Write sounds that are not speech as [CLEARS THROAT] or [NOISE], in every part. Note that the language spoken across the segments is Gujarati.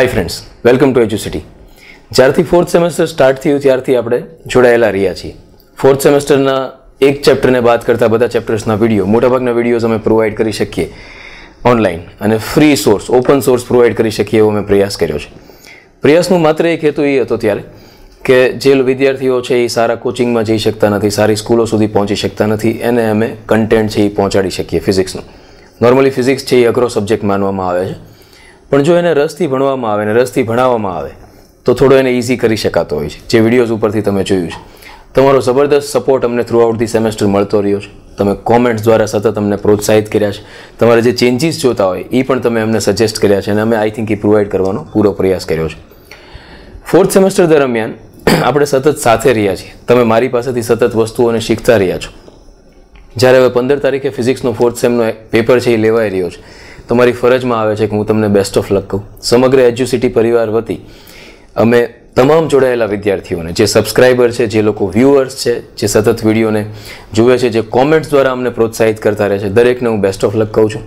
Hi friends welcome to educity જ્યારથી ફોર્થ સેમેસ્ટર સ્ટાર્ટ થયું, ત્યારથી આપણે જોડાયેલા રહ્યા છીએ. ફોર્થ સેમેસ્ટરના એક ચેપ્ટરને બાદ કરતાં બધા ચેપ્ટર્સના વીડિયો મોટાભાગના વિડીયોઝ અમે પ્રોવાઈડ કરી શકીએ ઓનલાઈન અને free source open source provide કરી શકીએ એવો મેં પ્રયાસ કર્યો છે. પ્રયાસનો માત્ર એક હેતુ એ હતો ત્યારે કે જે વિદ્યાર્થીઓ છે એ સારા કોચિંગમાં જઈ શકતા નથી, સારી સ્કૂલો સુધી પહોંચી શકતા નથી, એને અમે કન્ટેન્ટ છે એ પહોંચાડી શકીએ ફિઝિક્સનું નોર્મલી ફિઝિક્સ છે એ અઘરો સબ્જેક્ટ માનવામાં આવે છે. પણ જો એને રસથી ભણવામાં આવે અને રસથી ભણાવવામાં આવે, તો થોડો એને ઇઝી કરી શકાતો હોય છે. જે વિડીયોઝ ઉપરથી તમે જોયું છે. તમારો જબરદસ્ત સપોર્ટ અમને થ્રુ આઉટ ધી સેમેસ્ટર મળતો રહ્યો છે. તમે કોમેન્ટ્સ દ્વારા સતત અમને પ્રોત્સાહિત કર્યા છે. તમારે જે ચેન્જીસ જોતા હોય એ પણ તમે અમને સજેસ્ટ કર્યા છે અને અમે આઈ થિંક એ પ્રોવાઈડ કરવાનો પૂરો પ્રયાસ કર્યો છે. ફોર્થ સેમેસ્ટર દરમિયાન [CLEARS THROAT] આપણે સતત સાથે રહ્યા છીએ. તમે મારી પાસેથી સતત વસ્તુઓને શીખતા રહ્યા છો. જ્યારે હવે પંદર તારીખે ફિઝિક્સનો ફોર્થ સેમનો પેપર છે એ લેવાઈ રહ્યો છે. તમારી ફરજમાં આવે છે કે હું તમને બેસ્ટ ઓફ લક કહું. સમગ્ર એજ્યુસિટી પરિવાર વતી અમે તમામ જોડાયેલા વિદ્યાર્થીઓને, જે સબસ્ક્રાઈબર છે, જે લોકો વ્યૂઅર્સ છે, જે સતત વિડીયોને જુએ છે, જે કોમેન્ટ્સ દ્વારા અમને પ્રોત્સાહિત કરતા રહે છે, દરેકને હું બેસ્ટ ઓફ લક કહું છું.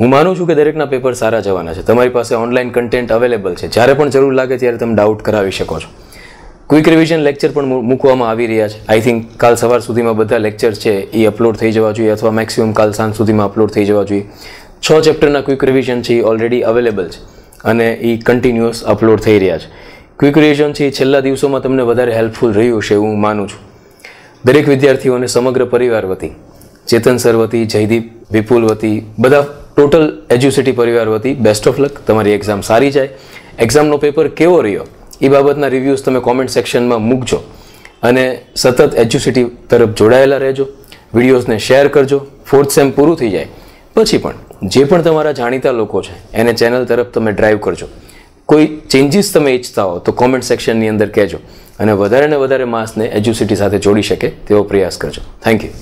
હું માનું છું કે દરેકના પેપર સારા જવાના છે. તમારી પાસે ઓનલાઈન કન્ટેન્ટ અવેલેબલ છે. જ્યારે પણ જરૂર લાગે ત્યારે તમે ડાઉટ કરાવી શકો છો. ક્વિક રિવિઝન લેક્ચર પણ મૂકવામાં આવી રહ્યા છે. આઈ થિંક કાલ સવાર સુધીમાં બધા લેક્ચર છે, એ અપલોડ થઈ જવા જોઈએ અથવા મેક્સિમમ કાલ સાંજ સુધીમાં અપલોડ થઈ જવા જોઈએ. છ ચેપ્ટરના ક્વિક રિવિઝન છે, એ ઓલરેડી અવેલેબલ છે અને એ કન્ટિન્યુઅસ અપલોડ થઈ રહ્યા છે. ક્વિક રિવિઝન છે, એ છેલ્લા દિવસોમાં તમને વધારે હેલ્પફુલ રહ્યું છે હું માનું છું. દરેક વિદ્યાર્થીઓને સમગ્ર પરિવાર વતી, ચેતન સર વતી, જયદીપ, વિપુલ વતી, બધા ટોટલ એજ્યુસિટી પરિવાર વતી બેસ્ટ ઓફ લક તમારી એક્ઝામ સારી જાય. એક્ઝામનો પેપર કેવો રહ્યો, એ બાબતના રિવ્યૂઝ તમે કોમેન્ટ સેક્શનમાં મૂકજો અને સતત એજ્યુસિટી તરફ જોડાયેલા રહેજો. વિડીયોઝને શેર કરજો. ફોર્થ સેમ પૂરું થઈ જાય. પછી પણ જે પણ તમારા જાણીતા લોકો છે, એને ચેનલ તરફ તમે ડ્રાઈવ કરજો. કોઈ ચેન્જીસ તમે ઈચ્છતા હો તો કોમેન્ટ સેક્શનની અંદર કહેજો અને વધારે ને વધારે માસને એજ્યુસિટી સાથે જોડી શકે તેવો પ્રયાસ કરજો. Thank you